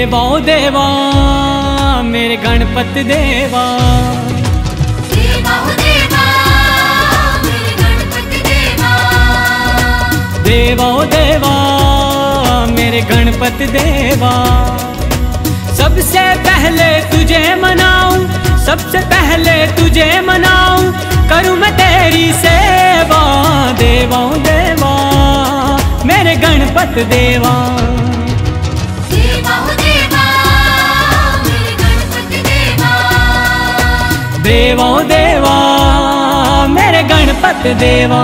देवा देवा मेरे गणपति देवा। देवा देवा मेरे गणपति देवा। देवा ओ देवा मेरे गणपति देवा। सबसे पहले तुझे मनाऊं सबसे पहले तुझे मनाऊं करूँ मैं तेरी सेवा। देवा देवा मेरे गणपति देवा। देवा देवा मेरे गणपत देवा।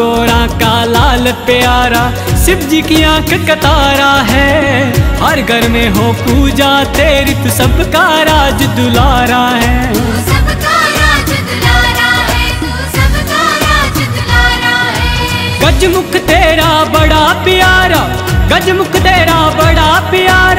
गोरा का लाल प्यारा शिव जी की आँख कतारा है। हर घर में हो पूजा तेरी तू सबका राज दुलारा है। तू है तू सबका राज दुलारा है। गजमुख तेरा बड़ा प्यारा गजमुख तेरा बड़ा प्यारा।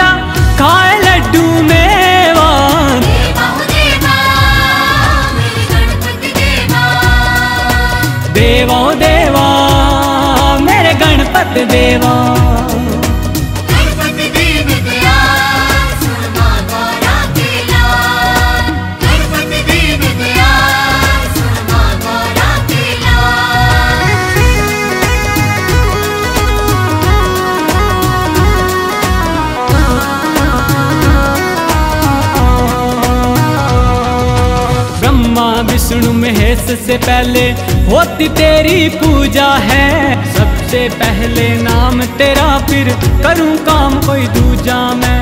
विष्णु महेश से पहले होती तेरी पूजा है। सबसे पहले नाम तेरा फिर करूँ काम कोई दूजा मैं।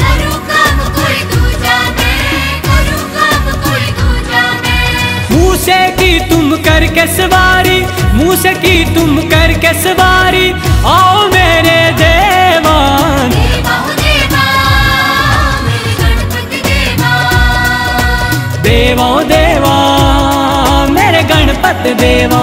करूँ काम कोई दूजा मैं करूँ काम कोई दूजा मैं। मुँह से की तुम करके सवारी मुँह से की तुम करके सवारी आओ मेरे देवान देवा देवा। गणपति देवा।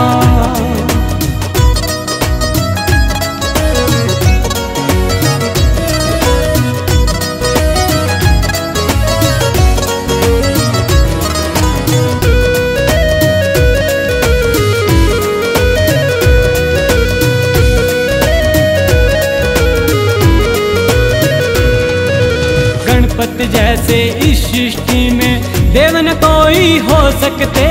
गणपति जैसे इस सृष्टि में देव न कोई हो सकते।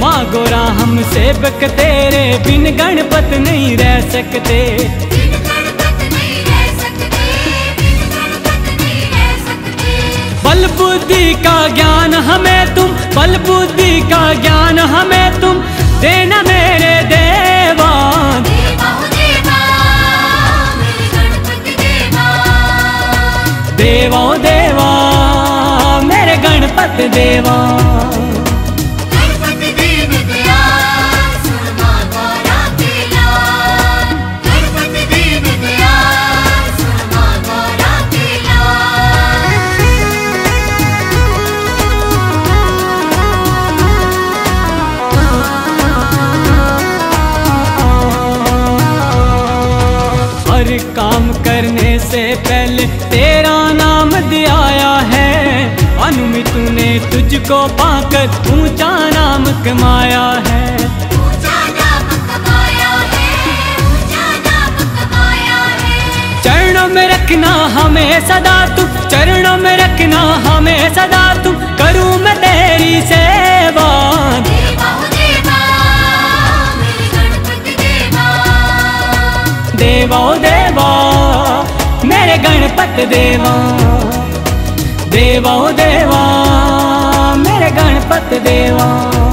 माँ गोरा हम सेवक तेरे बिन गणपति नहीं रह सकते। बल बुद्धि का ज्ञान हमें तुम बल बुद्धि का ज्ञान के लाल हर काम करने से पहले तेरा नाम ने तुझको पाकर है। है ऊँचा नाम कमाया है। चरणों में रखना हमें सदा तू चरणों में रखना हमें सदा तू करूँ मैं तेरी सेवा। देवा देवा मेरे गणपति देवा। देवा देवा मेरे गणपति देवा देवा ओ देवा मेरे गणपति देवा